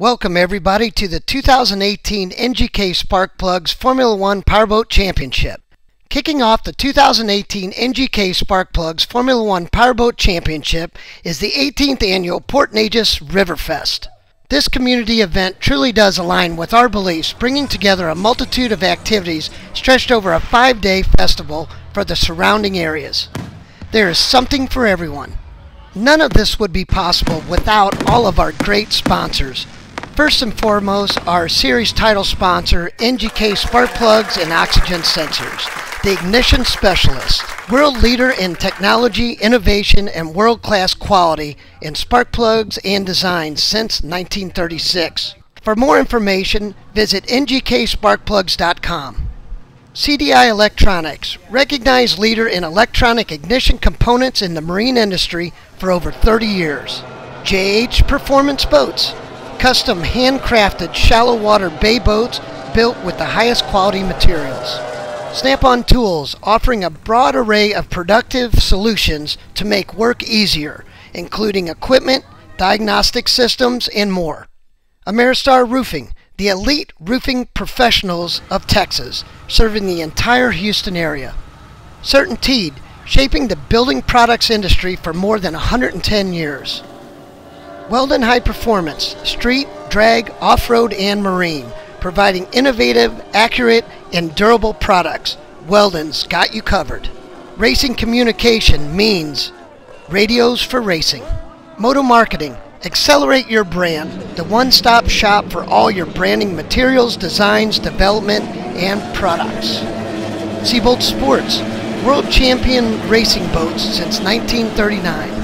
Welcome everybody to the 2018 NGK Spark Plugs Formula One Powerboat Championship. Kicking off the 2018 NGK Spark Plugs Formula One Powerboat Championship is the 18th annual Port Neches Riverfest. This community event truly does align with our beliefs, bringing together a multitude of activities stretched over a five-day festival for the surrounding areas. There is something for everyone. None of this would be possible without all of our great sponsors. First and foremost, our series title sponsor, NGK Spark Plugs and Oxygen Sensors, the ignition specialist, world leader in technology, innovation, and world-class quality in spark plugs and design since 1936. For more information, visit ngksparkplugs.com. CDI Electronics, recognized leader in electronic ignition components in the marine industry for over 30 years. JH Performance Boats, custom handcrafted shallow water bay boats built with the highest quality materials. Snap-on Tools, offering a broad array of productive solutions to make work easier, including equipment, diagnostic systems, and more. Ameristar Roofing, the elite roofing professionals of Texas, serving the entire Houston area. CertainTeed, shaping the building products industry for more than 110 years. Weldon High Performance, street, drag, off-road, and marine, providing innovative, accurate, and durable products. Weldon's got you covered. Racing Communication means radios for racing. Moto Marketing, Accelerate your brand, the one-stop shop for all your branding materials, designs, development, and products. Seebold Sports, world champion racing boats since 1939.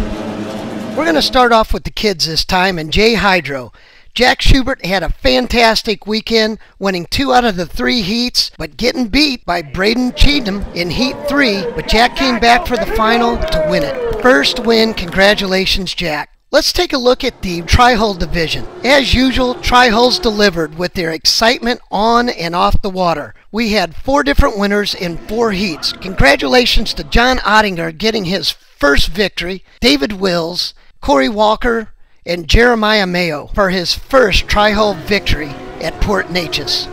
We're going to start off with the kids this time and J Hydro. Jack Schubert had a fantastic weekend, winning two out of the three heats, but getting beat by Braden Cheatham in Heat 3, but Jack came back for the final to win it. First win, congratulations Jack. Let's take a look at the Tri-Hull division. As usual, Tri-Hulls delivered with their excitement on and off the water. We had four different winners in four heats. Congratulations to John Ottinger getting his first victory, David Wills, Corey Walker, and Jeremiah Mayo for his first Tri-Hull victory at Port Neches.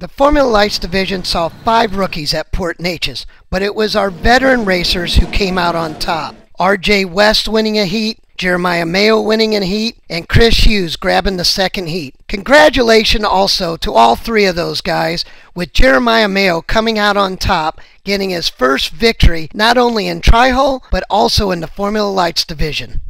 The Formula Lights division saw five rookies at Port Neches, but it was our veteran racers who came out on top. RJ West winning a heat, Jeremiah Mayo winning in heat, and Chris Hughes grabbing the second heat. Congratulations also to all three of those guys, with Jeremiah Mayo coming out on top, getting his first victory not only in Tri-Hull, but also in the Formula Lights division.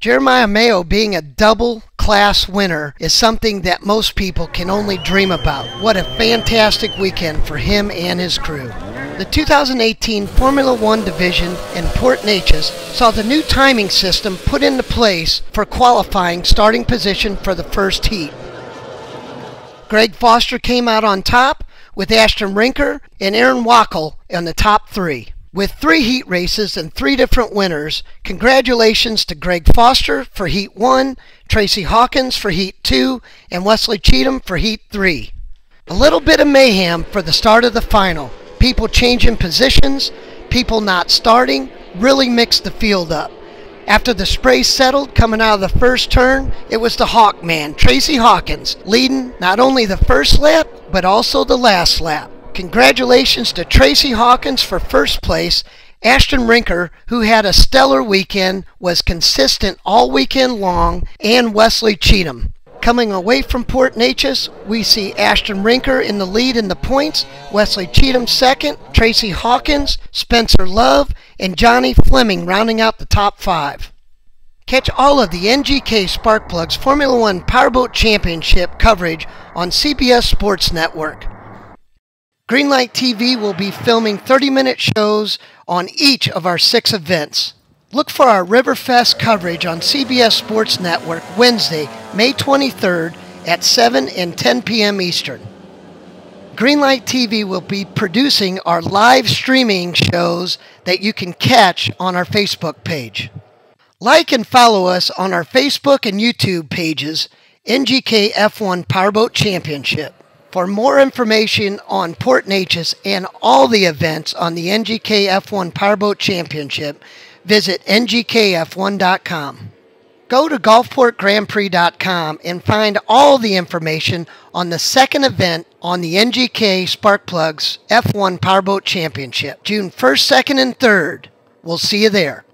Jeremiah Mayo being a double class winner is something that most people can only dream about. What a fantastic weekend for him and his crew. The 2018 Formula One division in Port Neches saw the new timing system put into place for qualifying starting position for the first heat. Greg Foster came out on top with Ashton Rinker and Aaron Wackel in the top three. With three heat races and three different winners, congratulations to Greg Foster for Heat 1, Tracy Hawkins for Heat 2, and Wesley Cheatham for Heat 3. A little bit of mayhem for the start of the final people changing positions, people not starting, really mixed the field up. After the spray settled coming out of the first turn, it was the Hawkman, Tracy Hawkins, leading not only the first lap, but also the last lap. Congratulations to Tracy Hawkins for first place. Ashton Rinker, who had a stellar weekend, was consistent all weekend long, and Wesley Cheatham. Coming away from Port Neches, we see Ashton Rinker in the lead in the points, Wesley Cheatham second, Tracy Hawkins, Spencer Love, and Johnny Fleming rounding out the top five. Catch all of the NGK Sparkplugs Formula One Powerboat Championship coverage on CBS Sports Network. Greenlight TV will be filming 30-minute shows on each of our six events. Look for our Riverfest coverage on CBS Sports Network Wednesday, May 23rd at 7 and 10 p.m. Eastern. Greenlight TV will be producing our live streaming shows that you can catch on our Facebook page. Like and follow us on our Facebook and YouTube pages, NGK F1 Powerboat Championship. For more information on Port Neches and all the events on the NGK F1 Powerboat Championship, visit ngkf1.com. Go to gulfportgrandprix.com and find all the information on the second event on the NGK Sparkplugs F1 Powerboat Championship, June 1st, 2nd, and 3rd. We'll see you there.